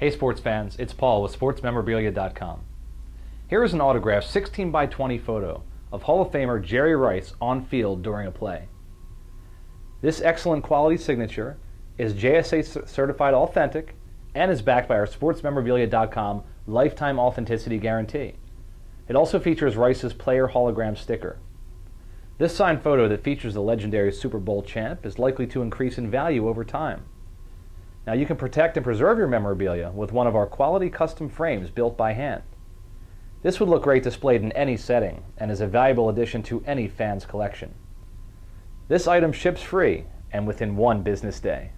Hey sports fans, it's Paul with SportsMemorabilia.com. Here is an autographed 16 by 20 photo of Hall of Famer Jerry Rice on field during a play. This excellent quality signature is JSA certified authentic and is backed by our SportsMemorabilia.com lifetime authenticity guarantee. It also features Rice's player hologram sticker. This signed photo that features the legendary Super Bowl champ is likely to increase in value over time. Now you can protect and preserve your memorabilia with one of our quality custom frames built by hand. This would look great displayed in any setting and is a valuable addition to any fan's collection. This item ships free and within one business day.